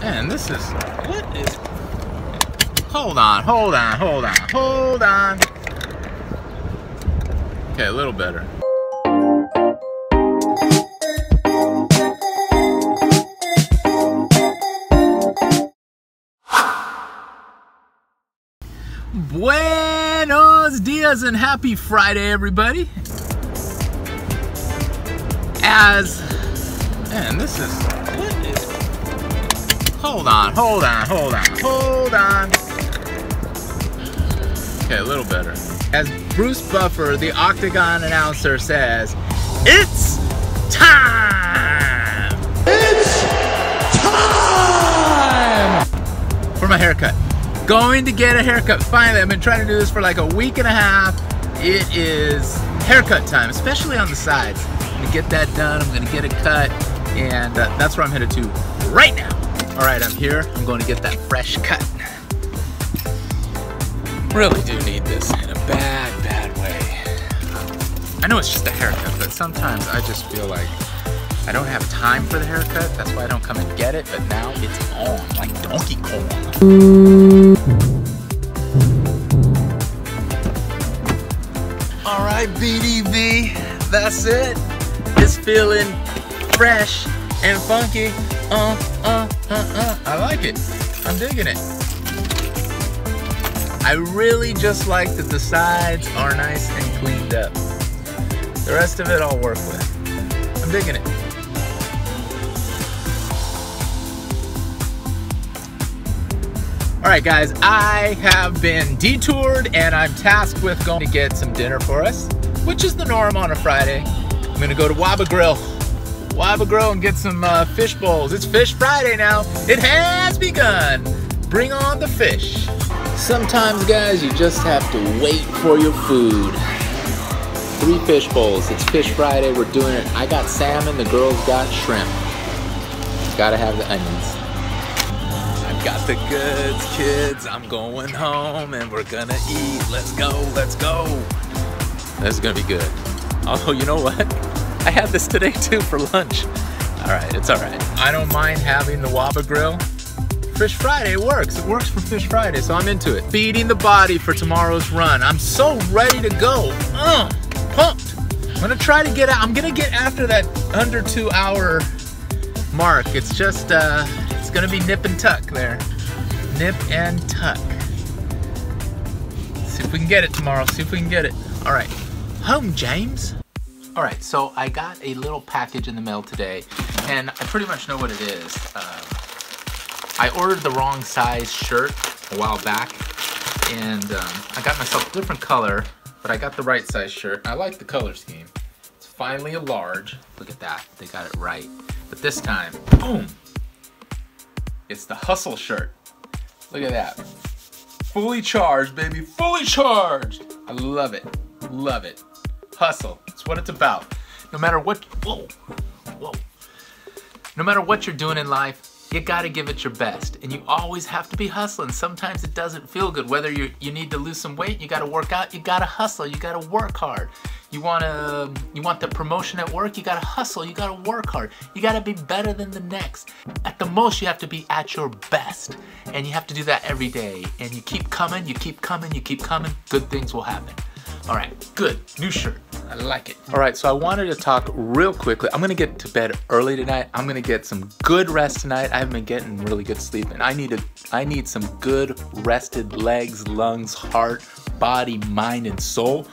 Man, this is what is Hold on, hold on, hold on, hold on. Okay, a little better. Buenos dias and happy Friday, everybody. As, man, this is, what is, hold on, hold on, hold on, hold on. Okay, a little better. As Bruce Buffer, the Octagon announcer says, it's time! It's time! For my haircut going to get a haircut. Finally, I've been trying to do this for like a week and a half. It is haircut time, especially on the sides. I'm gonna get that done. I'm gonna get a cut, and uh, that's where I'm headed to right now. All right, I'm here. I'm going to get that fresh cut. Really do need this in a bad, bad way. I know it's just a haircut, but sometimes I just feel like I don't have time for the haircut. That's why I don't come and get it. But now it's on, like Donkey Kong. All right, BDV, that's it. It's feeling fresh and funky. Uh, uh, I like it. I'm digging it. I really just like that the sides are nice and cleaned up. The rest of it I'll work with. I'm digging it. All right, guys, I have been detoured and I'm tasked with going to get some dinner for us, which is the norm on a Friday. I'm gonna go to Waba Grill. Waba Grill and get some uh, fish bowls. It's Fish Friday now. It has begun. Bring on the fish. Sometimes, guys, you just have to wait for your food. Three fish bowls. It's Fish Friday. We're doing it. I got salmon. The girls got shrimp. Gotta have the onions. I've got the goods, kids. I'm going home and we're gonna eat. Let's go, let's go. This is gonna be good. Oh, you know what? I had this today too for lunch. All right, it's all right. I don't mind having the Waba Grill. Fish Friday works. It works for Fish Friday, so I'm into it. Feeding the body for tomorrow's run. I'm so ready to go. Uh, pumped. I'm gonna try to get out. I'm gonna get after that under two hour mark. It's just, uh, it's gonna be nip and tuck there. Nip and tuck. See if we can get it tomorrow. See if we can get it. All right. Home, James. All right, so I got a little package in the mail today, and I pretty much know what it is. Um, I ordered the wrong size shirt a while back, and um, I got myself a different color, but I got the right size shirt. I like the color scheme. It's finally a large. Look at that, they got it right. But this time, boom, it's the hustle shirt. Look at that. Fully charged, baby, fully charged. I love it, love it. Hustle, it's what it's about. No matter what, whoa, whoa. No matter what you're doing in life, you gotta give it your best. And you always have to be hustling. Sometimes it doesn't feel good. Whether you, you need to lose some weight, you gotta work out, you gotta hustle, you gotta work hard. You wanna you want the promotion at work, you gotta hustle, you gotta work hard. You gotta be better than the next. At the most, you have to be at your best. And you have to do that every day. And you keep coming, you keep coming, you keep coming, good things will happen. All right, good, new shirt. I like it. All right, so I wanted to talk real quickly. I'm gonna get to bed early tonight. I'm gonna get some good rest tonight. I haven't been getting really good sleep, and I need a, I need some good rested legs, lungs, heart, body, mind, and soul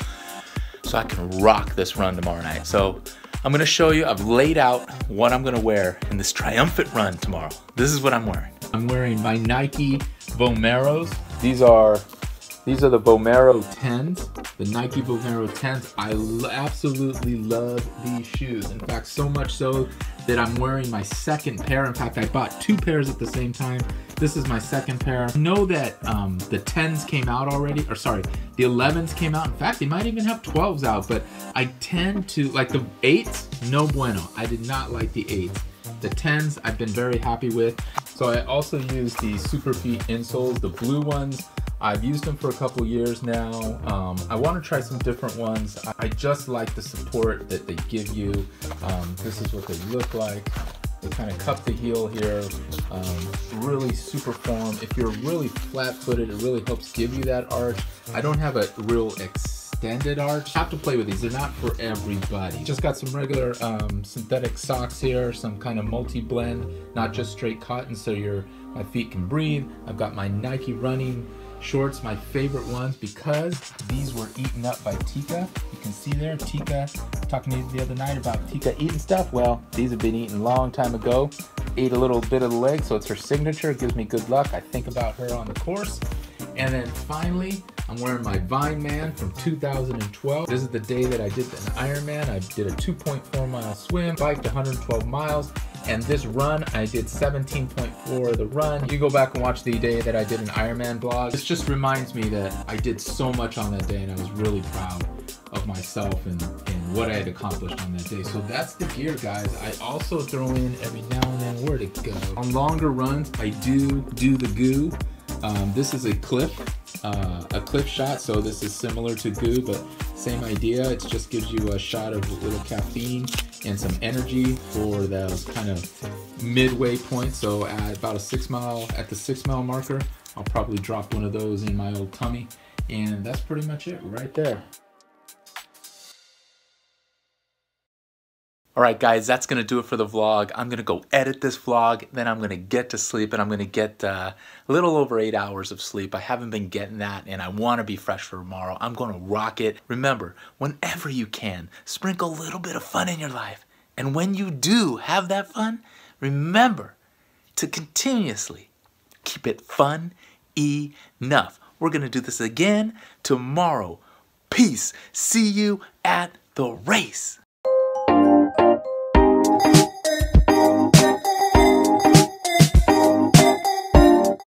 so I can rock this run tomorrow night. So I'm gonna show you, I've laid out what I'm gonna wear in this triumphant run tomorrow. This is what I'm wearing. I'm wearing my Nike Vomeros. These are these are the Vomero 10s, the Nike Vomero 10s. I absolutely love these shoes. In fact, so much so that I'm wearing my second pair. In fact, I bought two pairs at the same time. This is my second pair. Know that um, the 10s came out already, or sorry, the 11s came out. In fact, they might even have 12s out, but I tend to, like the 8s, no bueno. I did not like the 8s. The 10s I've been very happy with. So I also use the Superfeet insoles, the blue ones. I've used them for a couple years now. Um, I want to try some different ones. I just like the support that they give you. Um, this is what they look like. They kind of cup the heel here. Um, really super form. If you're really flat-footed, it really helps give you that arch. I don't have a real extended arch. Have to play with these. They're not for everybody. Just got some regular um, synthetic socks here, some kind of multi-blend, not just straight cotton, so your my feet can breathe. I've got my Nike running shorts, my favorite ones because these were eaten up by Tika. You can see there, Tika, talking to you the other night about Tika eating stuff. Well, these have been eaten a long time ago. Ate a little bit of the leg, so it's her signature. It gives me good luck. I think about her on the course. And then finally, I'm wearing my Vineman from 2012. This is the day that I did an Ironman. I did a 2.4 mile swim, biked 112 miles, and this run, I did 17.4 the run. You go back and watch the day that I did an Ironman blog. This just reminds me that I did so much on that day and I was really proud of myself and, and what I had accomplished on that day. So that's the gear, guys. I also throw in every now and then, where'd it go? On longer runs, I do do the GU. Um, this is a Clif, uh, a Clif Shot, so this is similar to GU, but same idea. It just gives you a shot of a little caffeine and some energy for those kind of midway points. So at about a six mile, at the six mile marker, I'll probably drop one of those in my old tummy. And that's pretty much it right there. All right, guys, that's going to do it for the vlog. I'm going to go edit this vlog, then I'm going to get to sleep, and I'm going to get uh, a little over eight hours of sleep. I haven't been getting that, and I want to be fresh for tomorrow. I'm going to rock it. Remember, whenever you can, sprinkle a little bit of fun in your life. And when you do have that fun, remember to continuously keep it fun enough. We're going to do this again tomorrow. Peace. See you at the race.